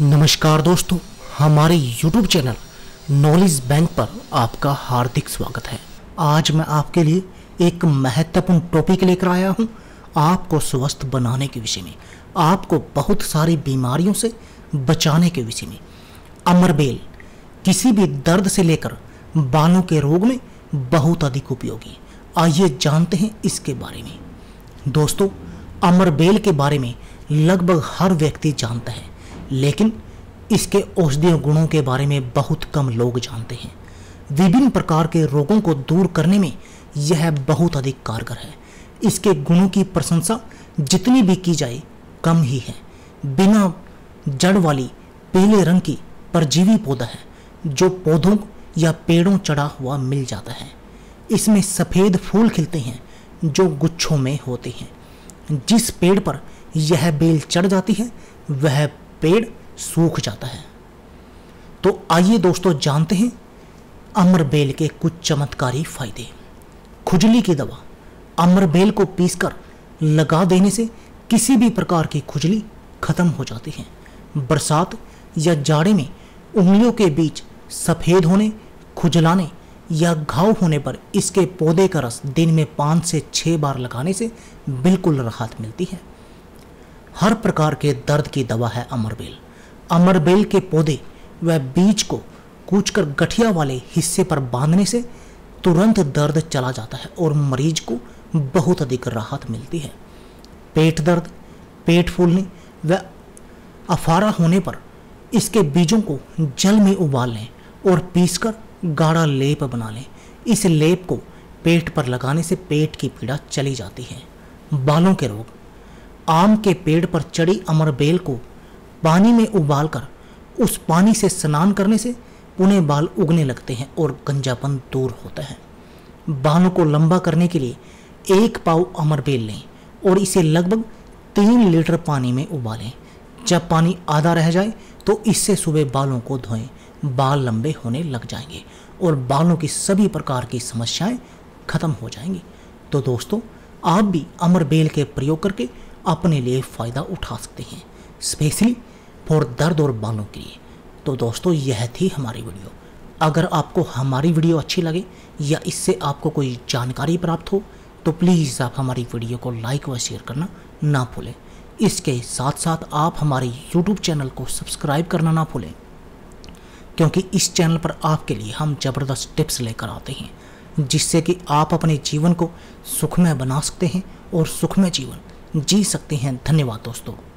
नमस्कार दोस्तों, हमारे YouTube चैनल नॉलेज बैंक पर आपका हार्दिक स्वागत है। आज मैं आपके लिए एक महत्वपूर्ण टॉपिक लेकर आया हूँ आपको स्वस्थ बनाने के विषय में, आपको बहुत सारी बीमारियों से बचाने के विषय में। अमरबेल, किसी भी दर्द से लेकर बालों के रोग में बहुत अधिक उपयोगी। आइए जानते हैं इसके बारे में। दोस्तों, अमरबेल के बारे में लगभग हर व्यक्ति जानता है। लेकिन इसके औषधीय गुणों के बारे में बहुत कम लोग जानते हैं। विभिन्न प्रकार के रोगों को दूर करने में यह बहुत अधिक कारगर है। इसके गुणों की प्रशंसा जितनी भी की जाए, कम ही है। बिना जड़ वाली पीले रंग की परजीवी पौधा है, जो पौधों या पेड़ों चढ़ा हुआ मिल जाता है। इसमें सफ़ेद फूल खिलते हैं, जो गुच्छों में होते हैं। जिस पेड़ पर यह बेल चढ़ जाती है, वह पेड़ सूख जाता है। तो आइए दोस्तों जानते हैं अमर बेल के कुछ चमत्कारी फ़ायदे। खुजली की दवा, अमर बेल को पीसकर लगा देने से किसी भी प्रकार की खुजली खत्म हो जाती है। बरसात या जाड़े में उंगलियों के बीच सफ़ेद होने, खुजलाने या घाव होने पर इसके पौधे का रस दिन में पाँच से छः बार लगाने से बिल्कुल राहत मिलती है। हर प्रकार के दर्द की दवा है अमरबेल। अमरबेल के पौधे व बीज को कूचकर गठिया वाले हिस्से पर बांधने से तुरंत दर्द चला जाता है और मरीज़ को बहुत अधिक राहत मिलती है। पेट दर्द, पेट फूलने व अफारा होने पर इसके बीजों को जल में उबाल लें और पीसकर गाढ़ा लेप बना लें। इस लेप को पेट पर लगाने से पेट की पीड़ा चली जाती है। बालों के रोग आम के पेड़ पर चढ़ी अमर बेल को पानी में उबालकर, उस पानी से स्नान करने से पुणे बाल उगने लगते हैं और गंजापन दूर होता है। बालों को लंबा करने के लिए एक पाव अमर बेल लें और इसे लगभग तीन लीटर पानी में उबालें। जब पानी आधा रह जाए तो इससे सुबह बालों को धोएँ। बाल लंबे होने लग जाएँगे और बालों की सभी प्रकार की समस्याएँ खत्म हो जाएँगी। तो दोस्तों, आप भी अमर बेल के प्रयोग करके अपने लिए फ़ायदा उठा सकते हैं, स्पेशली फॉर दर्द और बालों के लिए। तो दोस्तों, यह थी हमारी वीडियो। अगर आपको हमारी वीडियो अच्छी लगे या इससे आपको कोई जानकारी प्राप्त हो तो प्लीज़ आप हमारी वीडियो को लाइक व शेयर करना ना भूलें। इसके साथ साथ आप हमारे यूट्यूब चैनल को सब्सक्राइब करना ना भूलें, क्योंकि इस चैनल पर आपके लिए हम ज़बरदस्त टिप्स लेकर आते हैं, जिससे कि आप अपने जीवन को सुखमय बना सकते हैं और सुखमय जीवन जी सकते हैं। धन्यवाद दोस्तों।